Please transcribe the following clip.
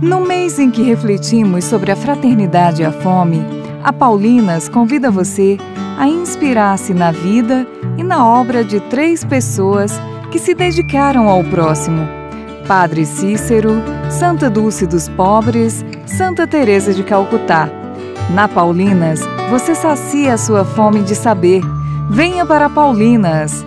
No mês em que refletimos sobre a fraternidade e a fome, a Paulinas convida você a inspirar-se na vida e na obra de três pessoas que se dedicaram ao próximo: Padre Cícero, Santa Dulce dos Pobres, Santa Teresa de Calcutá. Na Paulinas, você sacia a sua fome de saber. Venha para Paulinas.